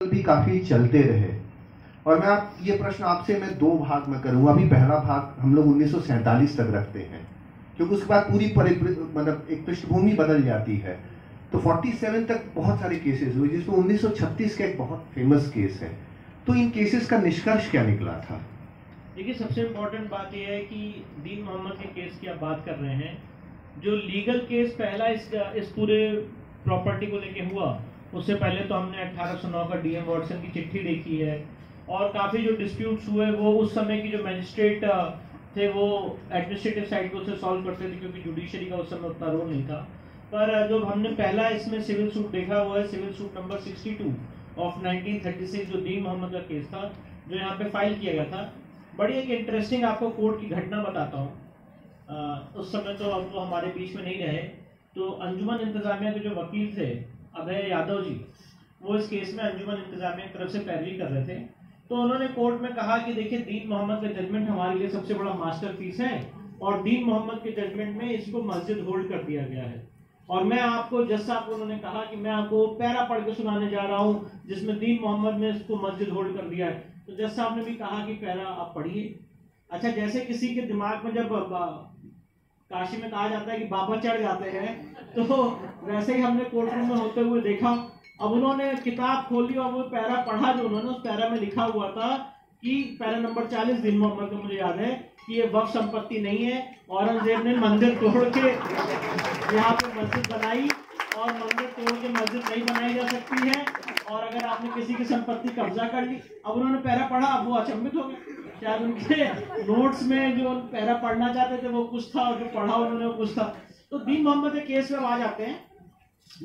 भी काफ़ी चलते रहे। और मैं आप, ये प्रश्न आपसे मैं दो भाग में करूँगा। अभी पहला भाग हम लोग उन्नीस तक रखते हैं, क्योंकि उसके बाद पूरी मतलब एक पृष्ठभूमि बदल जाती है। तो 47 तक बहुत सारे केसेस हुए, जिसमें 1936 का एक बहुत फ़ेमस केस है। तो इन केसेस का निष्कर्ष क्या निकला था? देखिए, सबसे इम्पोर्टेंट बात यह है कि दीन मोहम्मद के केस की आप बात कर रहे हैं। जो लीगल केस पहला इस इस पूरे प्रॉपर्टी को लेके हुआ उससे पहले तो हमने 1809 का डीएम वॉटसन की चिट्ठी देखी है। और काफ़ी जो डिस्प्यूट्स हुए, वो उस समय की जो मैजिस्ट्रेट थे, वो एडमिनिस्ट्रेटिव साइड को उसे सॉल्व करते थे, क्योंकि जुडिशरी का उस समय उतना रोल नहीं था। पर जो हमने पहला इसमें सिविल सूट देखा हुआ है सिविल सूट नंबर 62 ऑफ़ 1936 जो दीन मोहम्मद का केस था, जो यहाँ पे फ़ाइल किया गया था। बड़ी एक इंटरेस्टिंग आपको कोर्ट की घटना बताता हूँ। उस समय तो अब वो हमारे बीच में नहीं रहे। तो अंजुमन इंतजामिया के जो वकील थे अभय यादव जी, वो इस केस में अंजुमन इंतजामिया की तरफ़ से पैरवी कर रहे थे। तो उन्होंने कोर्ट में कहा कि देखिए, दीन मोहम्मद का जजमेंट हमारे लिए सबसे बड़ा मास्टर है और दीन मोहम्मद के जजमेंट में इसको मस्जिद होल्ड कर दिया गया है। और मैं आपको, जज साहब को उन्होंने कहा कि मैं आपको पैरा पढ़ के सुनाने जा रहा हूँ, जिसमें दीन मोहम्मद ने इसको मस्जिद होल्ड कर दिया है। तो जज साहब ने भी कहा कि पैरा आप पढ़िए। अच्छा जैसे किसी के दिमाग में जब काशी में कहा जाता है कि बाबा चढ़ जाते हैं। तो वैसे ही हमने कोर्ट रूम में होते हुए देखा। अब उन्होंने किताब खोली और वो पैरा पढ़ा जो उन्होंने, उस पैरा में लिखा हुआ था कि पैरा नंबर चालीस दिन मोहम्मद का मुझे याद है, कि ये वक्त संपत्ति नहीं है। औरंगज़ेब ने मंदिर तोड़ के यहाँ पे मस्जिद बनाई और मंदिर तोड़ के मस्जिद नहीं बनाई जा सकती है। और अगर आपने किसी की संपत्ति कब्जा कर ली, अब उन्होंने पैरा पढ़ा, अब वो अचंभित हो गए। शायद उनके नोट्स में जो पैरा पढ़ना चाहते थे, वो कुछ था और जो पढ़ा उन्होंने, वो कुछ था। तो दीन मोहम्मद के केस में आ जाते हैं।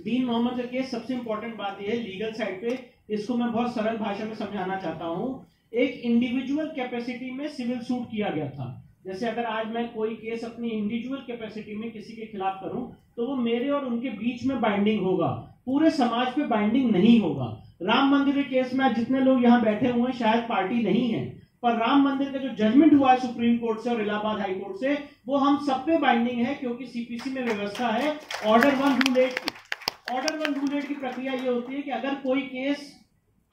दीन मोहम्मद का केस सबसे इंपॉर्टेंट बात यह है लीगल साइड पे। इसको मैं बहुत सरल भाषा में समझाना चाहता हूँ। एक इंडिविजुअल कैपेसिटी में सिविल सूट किया गया था। जैसे अगर आज मैं कोई केस अपनी इंडिविजुअल कैपेसिटी में किसी के खिलाफ करूँ तो वो मेरे और उनके बीच में बाइंडिंग होगा। पूरे समाज पे बाइंडिंग नहीं होगा। राम मंदिर के केस में जितने लोग यहाँ बैठे हुए हैं, शायद पार्टी नहीं है। पर राम मंदिर का जो जजमेंट हुआ है सुप्रीम कोर्ट से और इलाहाबाद हाई कोर्ट से, वो हम सब पे बाइंडिंग है क्योंकि सीपीसी में व्यवस्था है ऑर्डर वन रूल एट की। ऑर्डर वन रूल एट की प्रक्रिया ये होती है कि अगर कोई केस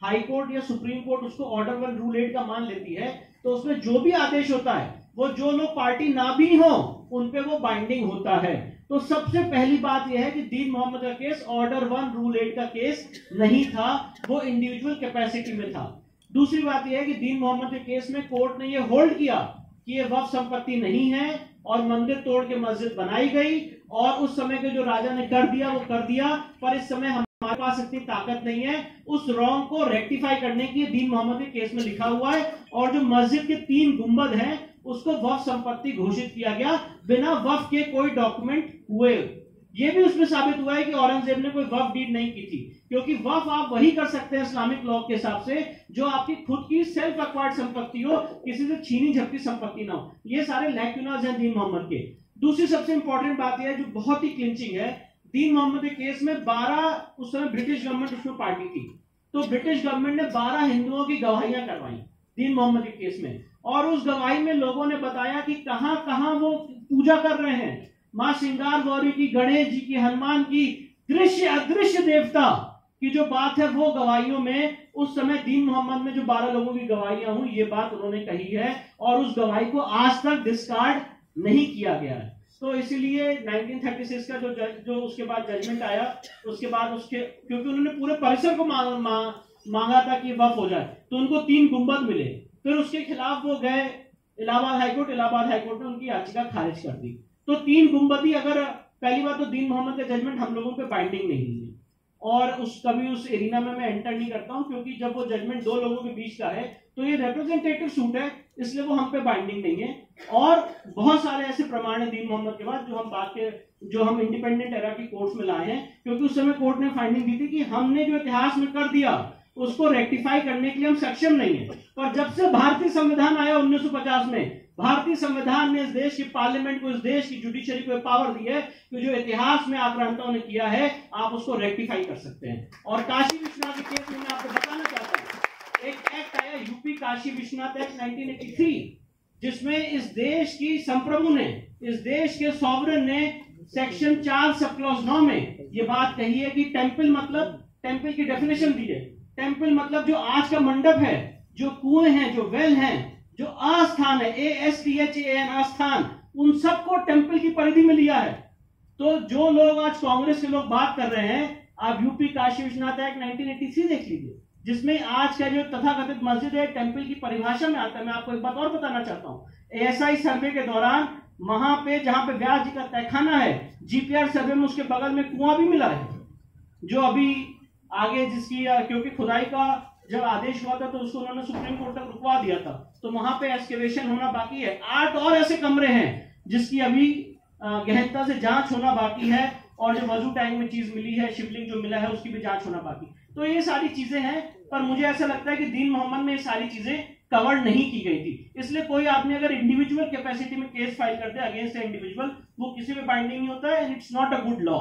हाई कोर्ट या सुप्रीम कोर्ट उसको ऑर्डर वन रूल एट का मान लेती है तो उसमें जो भी आदेश होता है, वो जो लोग पार्टी ना भी हो, उन पे वो बाइंडिंग होता है। तो सबसे पहली बात यह है कि दीन मोहम्मद का case order one rule eight का केस नहीं था, वो इंडिविजुअल कैपेसिटी में था। दूसरी बात यह है कि दीन मोहम्मद के केस में कोर्ट ने यह होल्ड किया कि यह वफ संपत्ति नहीं है और मंदिर तोड़ के मस्जिद बनाई गई और उस समय के जो राजा ने कर दिया, वो कर दिया, पर इस समय हम हमारे पास इतनी ताकत नहीं है। उस रॉन्ग को रेक्टिफाई करने की दीन मोहम्मद के केस में लिखा हुआ है और जो मस्जिद के तीन गुंबद हैं, उसको वफ संपत्ति घोषित किया गया। बिना वफ के कोई डॉक्यूमेंट हुए ये भी उसमें साबित हुआ है कि औरंगज़ेब ने कोई वफ डीड नहीं की थी, क्योंकि वफ आप वही कर सकते हैं इस्लामिक लॉ के हिसाब से, जो आपकी खुद की सेल्फ अक्वायर्ड संपत्ति हो, किसी से छीनी झपकी संपत्ति ना हो। ये सारे लैक्यूनाज हैं दीन मोहम्मद के। दूसरी सबसे इंपॉर्टेंट बात यह है, जो बहुत ही क्लिंचिंग है, दीन मोहम्मद के केस में 12 उस समय ब्रिटिश गवर्नमेंट उसमें पार्टी थी। तो ब्रिटिश गवर्नमेंट ने 12 हिंदुओं की गवाहियाँ करवाई दीन मोहम्मद के केस में। और उस गवाही में लोगों ने बताया कि कहाँ कहाँ वो पूजा कर रहे हैं। माँ श्रृंगार गौरी की गणेश जी की हनुमान की दृश्य अदृश्य देवता की जो बात है वो गवाहियों में उस समय दीन मोहम्मद में जो बारह लोगों की गवाहियाँ हुई ये बात उन्होंने कही है और उस गवाही को आज तक डिस्कार्ड नहीं किया गया है। तो इसीलिए 1936 का जो जज जो उसके बाद जजमेंट आया उसके बाद उसके क्योंकि उन्होंने पूरे परिसर को मांग, मा, मांगा था कि वफ हो जाए तो उनको तीन गुंबद मिले। फिर उसके खिलाफ वो गए इलाहाबाद हाईकोर्ट इलाहाबाद हाईकोर्ट ने उनकी याचिका खारिज कर दी। तो तीन गुंबदी अगर, पहली बात तो दीन मोहम्मद का जजमेंट हम लोगों पे बाइंडिंग नहीं है। और उस, कभी उस एरिना में मैं एंटर नहीं करता हूँ, क्योंकि जब वो जजमेंट दो लोगों के बीच का है तो ये रिप्रेजेंटेटिव सूट है, इसलिए वो हम पे बाइंडिंग नहीं है। और बहुत सारे ऐसे प्रमाण है दीन मोहम्मद के बाद, जो हम बात के, जो हम इंडिपेंडेंट एरा की कोर्ट में लाए हैं, क्योंकि उस समय कोर्ट ने फाइंडिंग दी थी कि हमने जो इतिहास में कर दिया उसको रेक्टिफाई करने के लिए हम सक्षम नहीं है। पर जब से भारतीय संविधान आया 1950 में, भारतीय संविधान ने इस देश की पार्लियामेंट को, इस देश की जुडिशरी को पावर दी है कि जो इतिहास में आक्रांताओं ने किया है, आप उसको रेक्टिफाई कर सकते हैं। और काशी विश्वनाथ के केस में मैं आपको बताना चाहता हूँ। एक एक्ट आया यूपी काशी विश्वनाथ एक्ट 1983 जिसमें इस देश की संप्रभु ने, इस देश के सॉवरन ने सेक्शन चार सब क्लॉज नौ में ये बात कही है कि टेंपल मतलब टेंपल की डेफिनेशन दी है। टेंपल मतलब जो आज का मंडप है, जो कुएँ हैं, जो वेल हैं, जो आस्थान है A S T H A N आस्थान, उन सबको टेंपल की परिधि में लिया है। तो जो लोग आज कांग्रेस के लोग बात कर रहे हैं, आप यूपी काशी विश्वनाथ एक्ट 1983 देख लीजिए, जिसमें आज का जो तथाकथित मस्जिद है टेंपल की परिभाषा में आता है। मैं आपको एक बात और बताना चाहता हूँ। एएसआई सर्वे के दौरान, वहाँ पे जहाँ पे व्यास जी का तहखाना है जीपीआर सर्वे में उसके बगल में कुआँ भी मिला है, जो अभी आगे जिसकी क्योंकि खुदाई का जब आदेश हुआ था तो उसको उन्होंने सुप्रीम कोर्ट तक रुकवा दिया था। तो वहाँ पे एक्सकेवेशन होना बाकी है। आठ और ऐसे कमरे हैं, जिसकी अभी गहनता से जाँच होना बाकी है, और जो वज़ू टैंक में चीज़ मिली है, शिवलिंग जो मिला है, उसकी भी जाँच होना बाकी। तो ये सारी चीज़ें हैं, पर मुझे ऐसा लगता है कि दीन मोहम्मद में ये सारी चीज़ें कवर नहीं की गई थी। इसलिए कोई आदमी अगर इंडिविजुअल कैपेसिटी में केस फ़ाइल करते अगेंस्ट इंडिविजुअल वो किसी भी बाइंडिंग नहीं होता है and it's not a good law